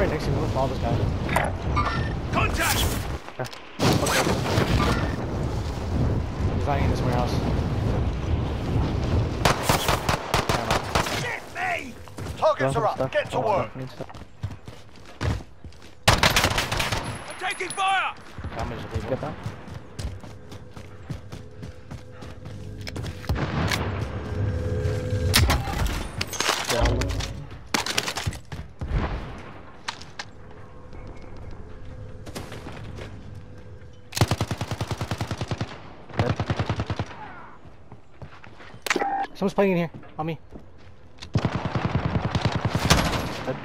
right next to me. Let's follow this guy. Contact! He's hiding in this warehouse. Get me! Targets are up. Stuff. Get to Oh, work. stuff, need stuff. I'm taking fire! Damage the. Get that? Someone's playing in here. On me. Dead.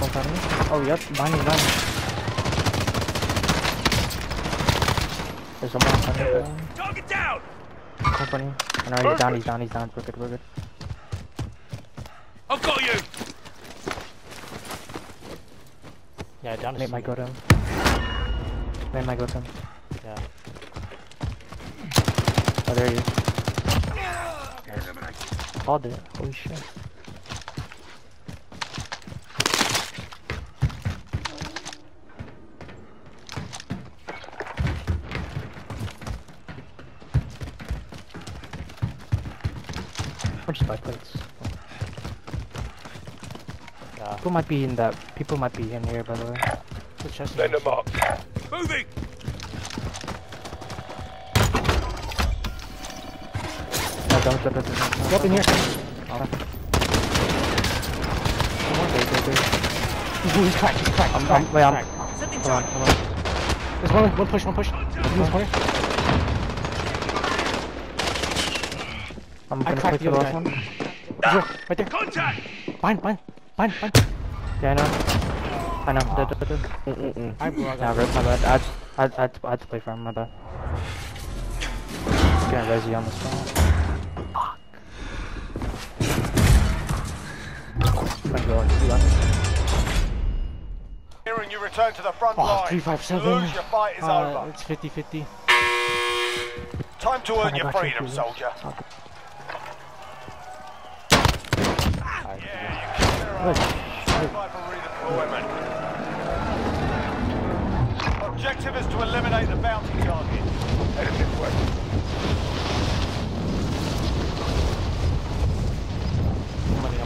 One behind me. Oh, yep, behind me, behind me. There's someone behind me. Target down! One in front. Oh, no, he's down, he's down, he's down. We're good, we're good. I've got you! Yeah, down to Mate C. might go to him. Mate might go to him. Yeah. Oh, there he is. Called it. Holy shit. Bunch of spy plates. Yeah. People might be in that. People might be in here, by the way. The chest. Send them up. Moving! Don't, don't, don't, don't, don't. Go up in here. Okay. Wait, wait, wait. Ooh, he's cracked. He's cracked. I'm- cracked. I'm- wait, I'm- Hold on, hold on. There's one. One push. One push. In this corner. I'm gonna cracked the the last guy. one. Here, right there. Contact! Bind. Bind. Bind. Bind. Yeah, I know. I know. Ah. Dead, dead, dead, dead. Mm-mm. I bro. I Nah, rip, my bad. I had, I had, I had, to, I had to play for him, my bad. Getting resi on the spot. Let's go. You got it. Here you return to the front Oh, line. 357. Lose, your fight is Uh, over. it's 50-50. Time to earn I your got freedom, Felix. soldier. I'll. Yeah, you can Look. Stand by for redeployment. Objective is to eliminate the bounty target. Enemy weapon. I'm running. I'm running. Gas is inbound.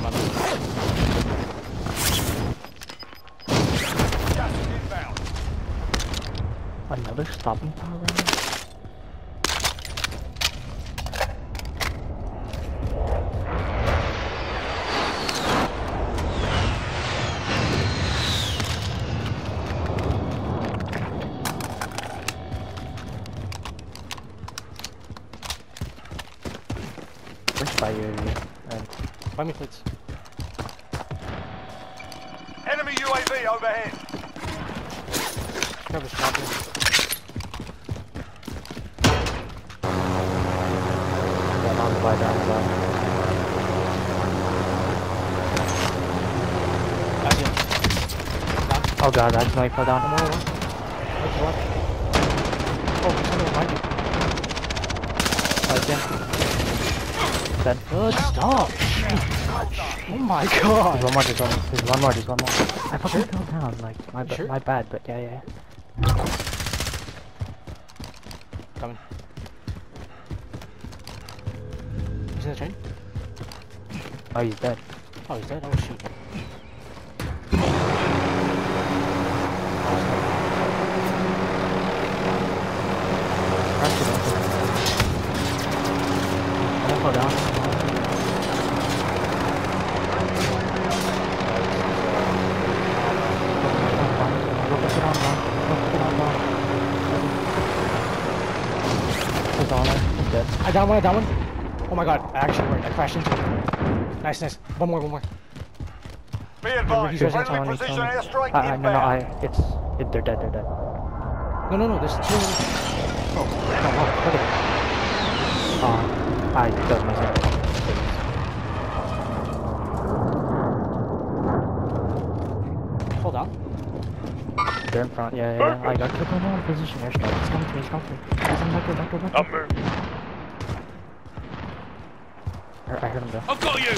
Another stopping power your uh, and Find me, please. Enemy UAV overhead. Cover shot here. Yeah, on the fly down the bottom. That's. Oh god, oh, I accidentally fell down. One more. What's what? Oh, something behind you. Oh, again. Dead. Good stuff. Oh my god. There's one more, there's one more, there's one more, there's one more. I fucking fell down, like, my, sure? my bad, but yeah, yeah. Coming. He's in the train? Oh, he's dead. Oh, he's dead? Oh, shoot. I don't down. Go put it on down. Go put it on down. He's on it. He's dead. I down one, down one. Oh my god, I actually worked. I crashed into it. Nice, nice. One more, one more. Be advised, friendly someone, precision airstrike I, I, no, no, I, it's, it, they're dead, they're dead. No, no, no, there's two. Oh, no, no, look at it. Uh, I killed myself. Hold on. They're in front, yeah, yeah, yeah. I got killed on position airstrike. He's coming to me, he's coming to me. He's in back door, back door, back door. I'm moving. I heard, I heard him go. I've got you!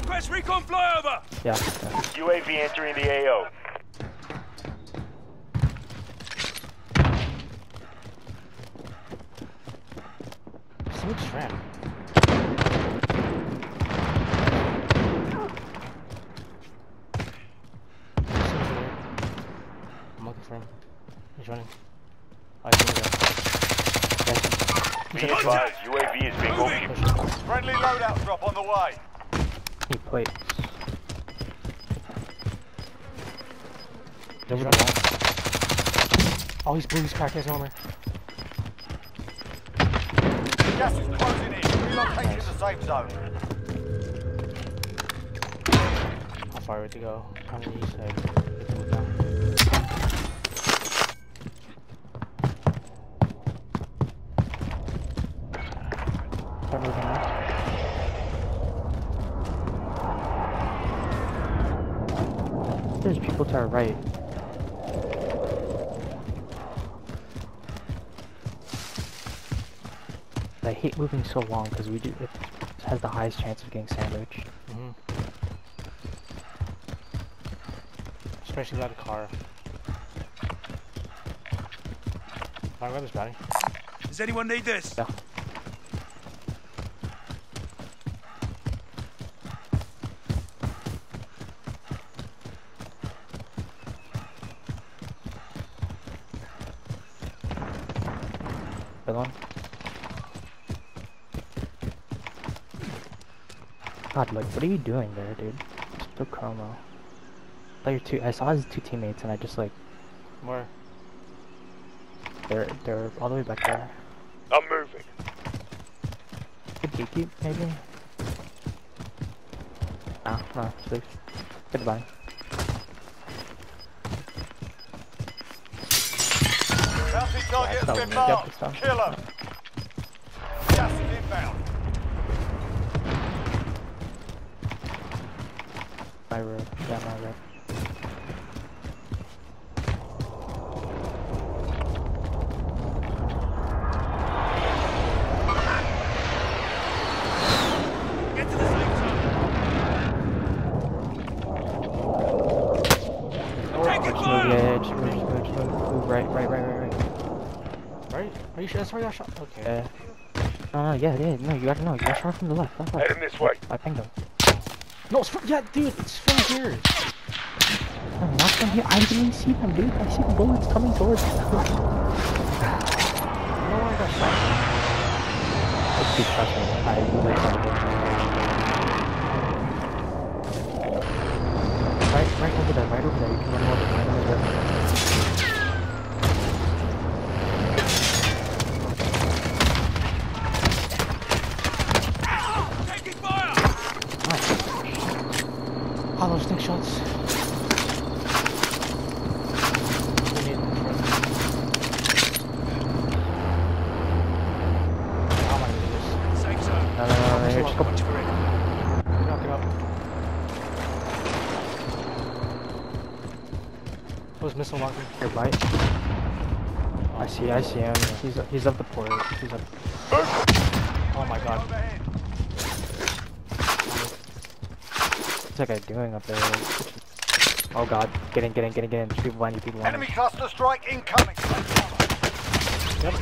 Request recon flyover! Yeah. yeah. UAV entering the AO. Smooth shrimp. Seems. I'm looking for him. He's running. Oh, he's gonna Be advised, UAV is being Moving! Friendly loadout drop on the way. He plates. He's Over the running. wall. Oh, he's blue. He's cracked his armor. Gas is closing in. Relocating the safe zone. How far would to go? On the east side. We can move down. Start moving now. There's people to our right. I hate moving so long because we do it has the highest chance of getting sandwiched. Mm-hmm. Especially without a car. I'll grab. Does anyone need this? Yeah. Other one. God, like, what are you doing there, dude? Just the chromo. Player two. I saw his two teammates, and I just like Where? they're they're all the way back there. I'm moving. Could gatekeep, maybe? Ah, no, safe. Goodbye. Bounty target Yeah, has been it's down. Yep, marked. it's down. Kill 'em. Right, Get to the side! Yeah, it's good, ooh, right, right, right. Right? Right. Right? Are you sure that's where I got shot? Okay. Yeah. No, no, yeah, yeah, no, you gotta know, you gotta start from the left, left, left. Heading this way. I pinged him. No, it's from, yeah, dude, it's from here. I'm not from here. I didn't even see them, dude. I see the bullets coming towards me. I where I got shot. Dude, trust me. I like Right, right over there, right over there. You can run over there. Your right. I see, I see him. He's he's up the port. He's up. Oh my god. What's that guy doing up there? Oh god. Get in, get in, get in, get in. There's people behind you, people behind Enemy cluster strike incoming. Yep.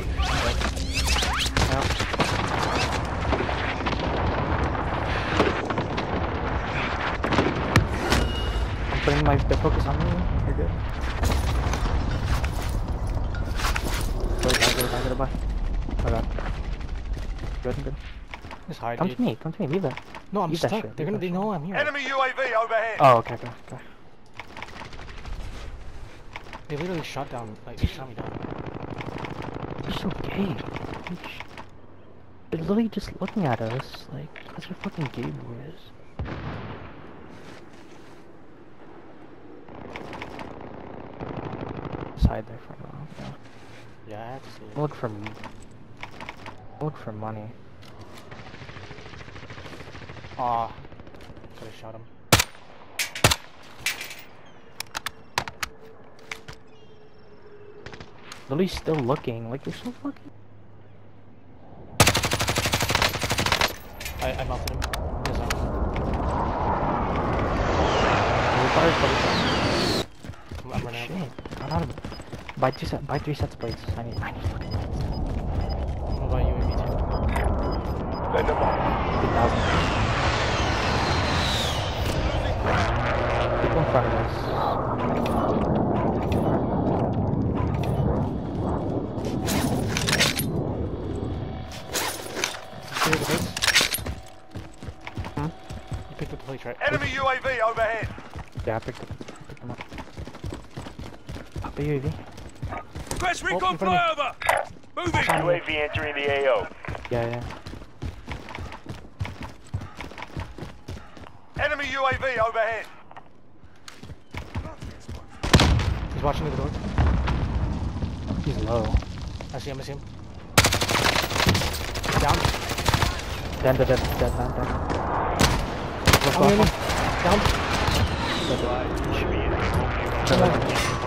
I'm putting my the focus on you. You're good. Go back, go back, go. Oh god. Good, good. Just hide, Come dude. to me, come to me, leave that. No, I'm Leave stuck. shit, They're leave gonna, that they know I'm here. Enemy UAV overhead. Oh, okay, okay, okay. They literally shot down, like, they shot me down. You're so gay. They're literally just looking at us like that's what fucking gay boys. Side there for a while. Yeah. Yeah, I had to see it. Look for look for money. Aw. Could've shot him. Literally still looking. Like you're so fucking. I, I melted him. I'm, I'm running out. Shit. Got out of. Buy two set. Buy three sets of plates. I need. I need fucking plates. What about UAV too? Send them on. Two thousand. People in front of us. Did you pick the plates? Hmm? You picked up the plates, right? Enemy UAV overhead. Yeah, I picked, up, picked them up. Up a UAV. Request Oh, recon in flyover! Moving! UAV entering the AO. Yeah, yeah. Enemy UAV overhead. He's watching the door. He's low. I see him, I see him. Down. Dead, dead, dead, dead, dead, dead. Left On the enemy. off. Down. Dead, dead.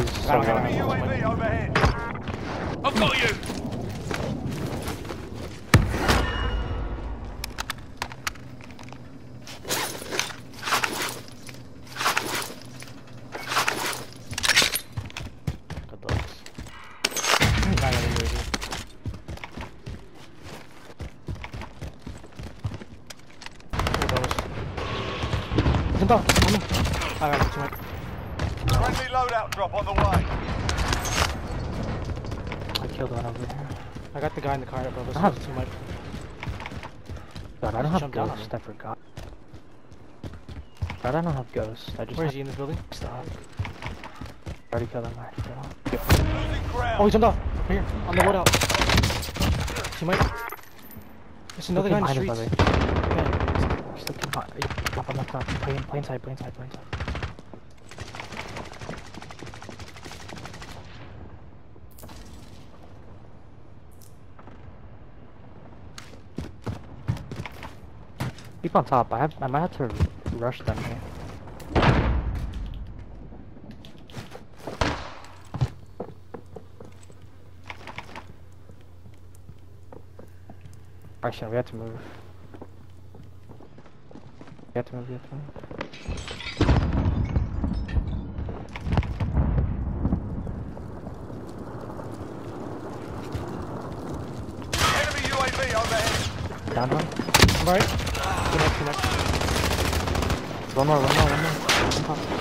He's so Got him, got low. Enemy him. UAV overhead. I've got you! Good looks. Got another UAV. Here goes. Friendly loadout drop on the way. I killed one over there. I got the guy in the car above us. Ah. Two mic. God, I don't have Jump down on ghost. me. I forgot. God, I don't have ghost. I just Where is he in this building? stuff. Already killed him. I forgot. Oh, he jumped off. Here. On the wood loadout. Teammate. There's another guy in the Behind us, streets. by the way. Yeah. Still keep on. Up on the top. Play, play inside. Play inside. Play Keep on top. I have. I might have to rush them here. Actually, we have to move. We have to move. We have to move. Enemy UAV overhead. Down one. I'm right. Connect, connect. One more. One more. One more. One more.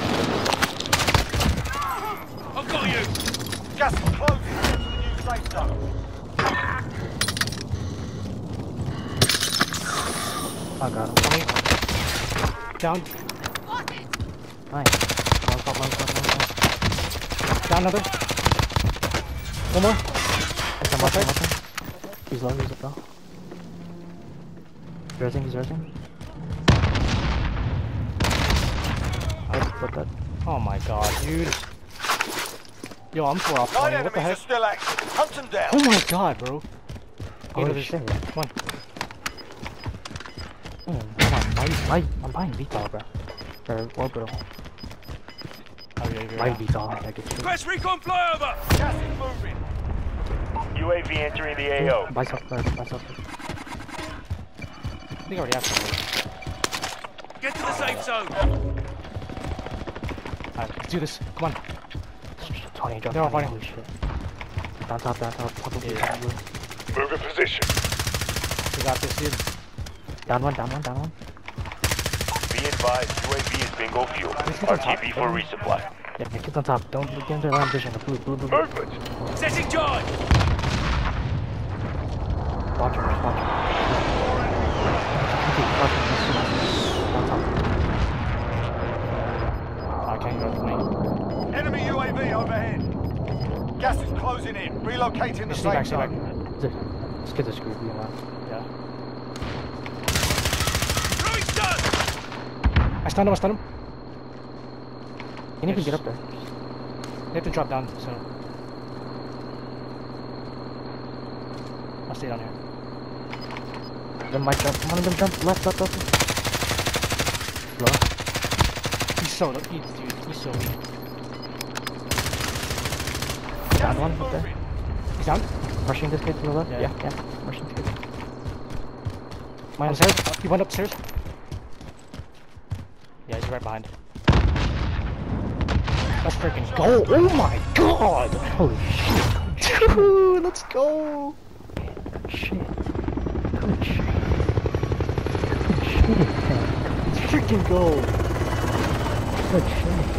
I've got you! Gas is closing. Get to the new safe zone. I got him. On. Down. Nice. One top. One top. One top. Down another. One more. He's low. He's low. He's resing. He's resing. I put that. Oh my god, dude. Yo, I'm 4 off Nine What the enemies are heck? still active. Hunt them down. Oh my god, bro. Eight Holy others. shit. Come on. Mm, come on. Buy, buy, I'm buying VTOL, bro. Or orbital. Oh, yeah, you're Buy right. VTOL. I get you. Request recon flyover! Gas is moving. UAV entering the AO. Buy stuff first. Buy stuff first. I think I already have some. Get to the safe zone! Alright, let's do this. Come on. Tony, drop They're all 20. fighting. Holy shit. Down top, down top. Top of Yeah. yeah. Move in position. We got this, dude. Down one, down one, down one. Be advised, UAV is bingo fuel. Let's get on top. RTB for resupply. Yeah, yeah, get on top. Don't get into line vision. Blue, blue, blue. blue. Movement. Setting charge! Watch watch him. Watch him, watch him. Down top. I can't go for me. Enemy UAV overhead. Gas is closing in. Relocating the safe stay back. zone. This, this kid's a screw you know. Yeah. Throwing stun! I stunned him, I stunned him. You can even get up there. They have to drop down, so. I'll stay down here. Then might jump. One of them jump. Left, left, left. Low. He's so, he's, dude, he's so weak. Down one up there. He's down. Rushing this kid to the left. Yeah. Yeah, yeah. Rushing this kid. Mine upstairs. He went upstairs. Yeah, he's right behind. Let's freaking go! Oh my god! Holy shit. Dude, let's go! Shit. Good shit. Good shit. Let's freaking go! Good shit.